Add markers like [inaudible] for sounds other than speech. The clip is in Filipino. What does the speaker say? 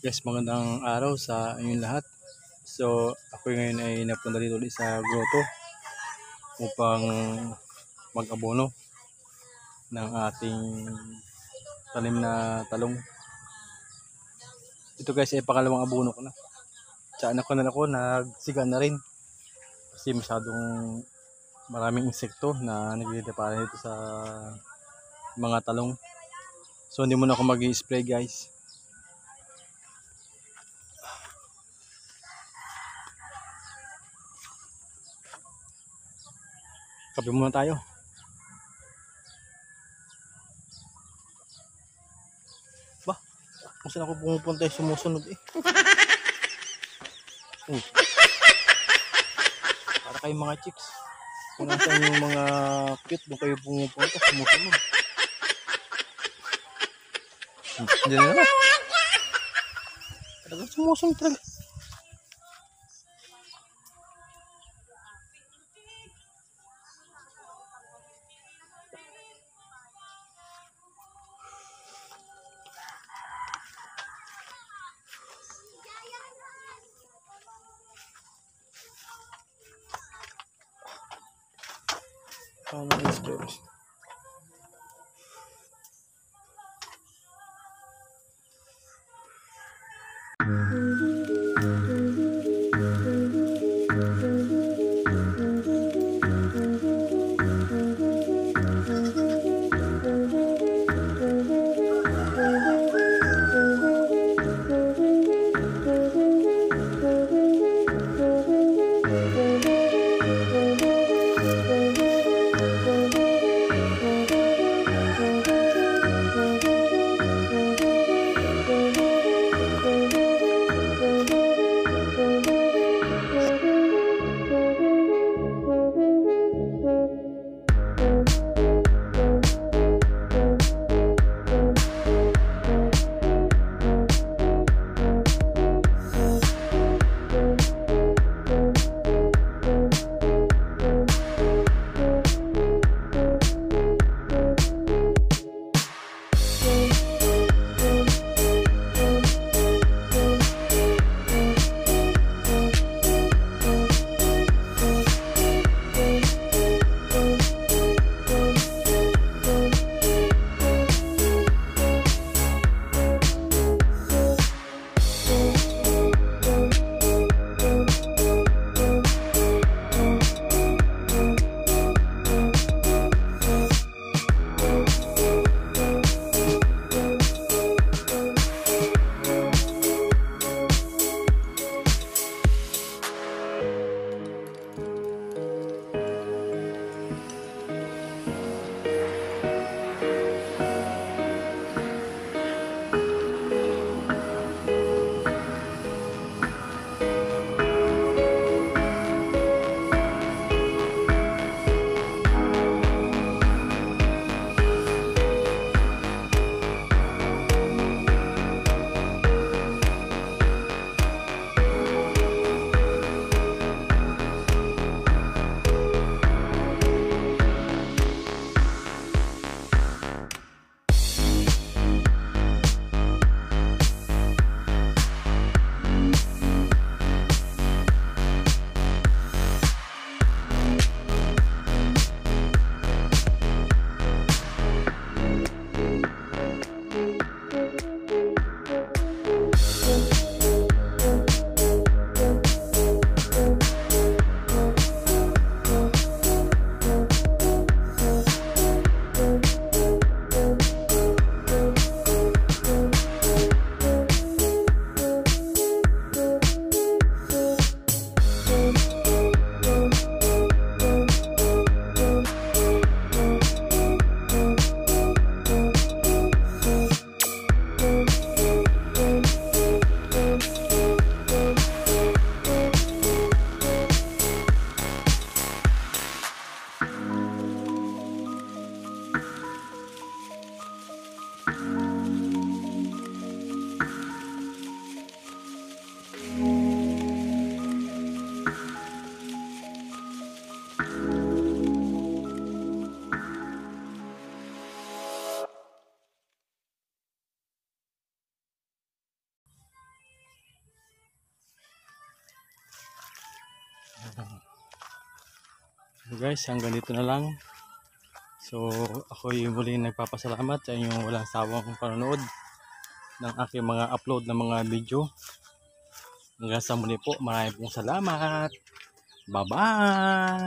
Yes, magandang araw sa inyong lahat. So, ako ngayon ay napunta dito ulit sa grotto upang mag-abono ng ating talim na talong. Ito guys ay pangalawang abono ko na. Tsaka anak ko na ako, nagsiga na rin. Kasi masyadong maraming insekto na nagdidepara dito sa mga talong. So, hindi muna ako mag-spray guys. Kape muna tayo. Ba, kung saan ako pumupunta ay sumusunod eh. Oh. [laughs] Para kayong mga chicks. Kung nasaan yung mga cute, doon kayo pumupunta, sumusunod. Hmm, Hindi na. Talaga sumusunod talaga. how many steps. So guys, hanggang dito na lang. So ako yung muli nagpapasalamat sa inyong walang sawang panonood ng aking mga upload ng mga video. Hanggang sa muli po, maraming salamat. Bye-bye!